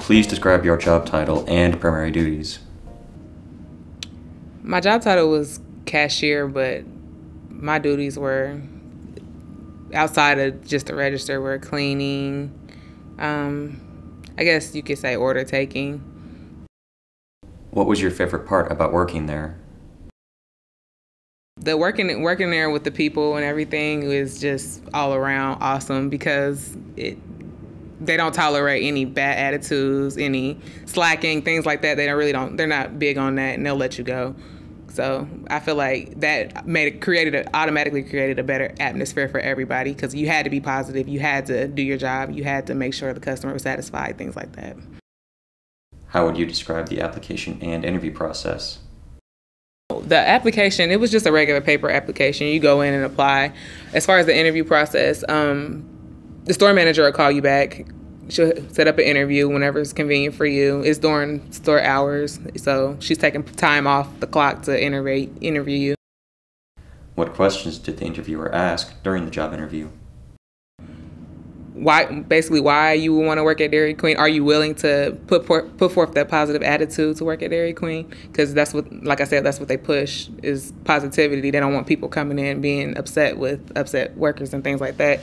Please describe your job title and primary duties. My job title was cashier, but my duties were outside of just the register were cleaning, um, I guess you could say order taking. What was your favorite part about working there? The working working there with the people and everything was just all around awesome because it they don't tolerate any bad attitudes, any slacking, things like that. They don't really don't. They're not big on that, and they'll let you go. So I feel like that made it created a, automatically created a better atmosphere for everybody because you had to be positive, you had to do your job, you had to make sure the customer was satisfied, things like that. How would you describe the application and interview process? The application, it was just a regular paper application. You go in and apply. As far as the interview process, um, the store manager will call you back she'll set up an interview whenever it's convenient for you. It's during store hours, so she's taking time off the clock to interview interview you. What questions did the interviewer ask during the job interview? Why, basically, why you want to work at Dairy Queen? Are you willing to put put forth that positive attitude to work at Dairy Queen? Because that's what, like I said, that's what they push is positivity. They don't want people coming in being upset with upset workers and things like that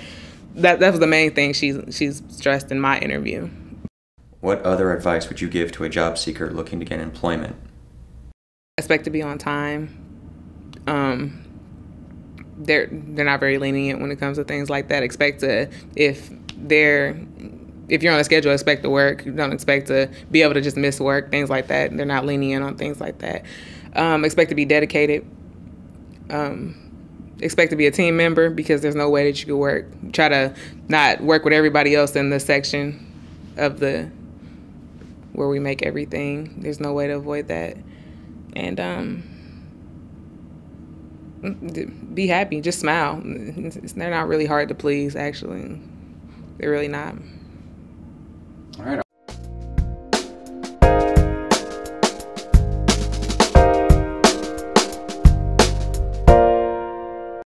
that that was the main thing she's she's stressed in my interview. What other advice would you give to a job seeker looking to get employment? Expect to be on time. Um, they're they're not very lenient when it comes to things like that. Expect to if they're if you're on a schedule, expect to work. You don't expect to be able to just miss work, things like that. They're not lenient on things like that. Um, expect to be dedicated. Um, expect to be a team member because there's no way that you could work. Try to not work with everybody else in the section of the where we make everything. There's no way to avoid that. And um, be happy. Just smile. They're not really hard to please, actually. They're really not.